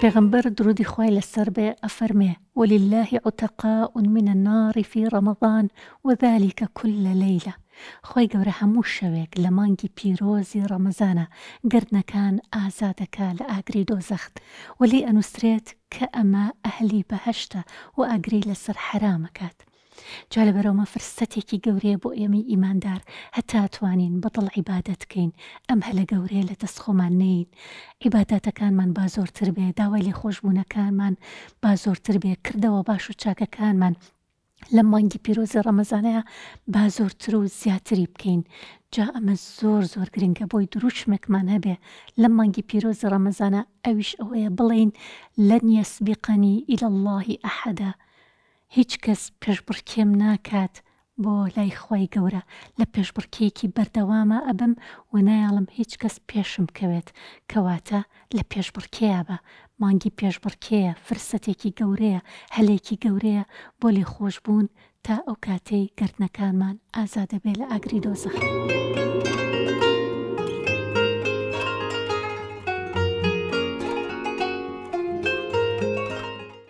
پێغەمبەر درودی خوای لەسەر بێ ئەفەرمێ، وللە عتقاء من النار فی رمضان وذلک کل لیلە، خوای گەورە هەموو شەوێک لە مانگی پیرۆزی رەمەزانا گەردنەکان ئازادەکا لە ئاگری دۆزەخ و لێی ئەنوسرێت کە ئەمە ئەهلی بەهەشتە و ئاگری لەسەر حەرامەکات، جا لەبەرئەومە فرسەتێکی گەورەیە بۆ ئێمەی ئیماندار هەتا توانین بە دڵ عیبادەت کەین ئەم هەلە گەورەیە لە دەست خۆمان نێین عیباداتەکانمان با زۆرتر بێ داوای لێخۆشبوونەکانمان با زۆرتر بێ کردەوە باش و چاکەکانمان لەم مانگی پیرۆزی ڕەمەزانەیا با زۆرتر و زیاتری بکەین جا ئەمە زۆر زۆر گرنگە بۆی دروشمێکمان هەبێ لەم مانگی پیرۆزی ڕەمەزانە ئەویش ئەوەیە بڵێین لە نیەسبیقەنی ئیلە اللهی ئەحەدە هیچ کەس پێشبڕکێم ناکات بۆ لای خوای گەورە لە پێشبڕکێیەکی بەردەواما ئەبم و نایەڵم هیچ کەس پێشم کەوێت کەواتە لە پێشبڕکێیا بە مانگی پێشبڕکێیە فرسەتێکی گەورەیە هەلێکی گەورەیە بۆ لێخۆشبوون تا ئەو کاتەی گەردنەکانمان ئازادەبێ لە ئاگری دۆزەخ.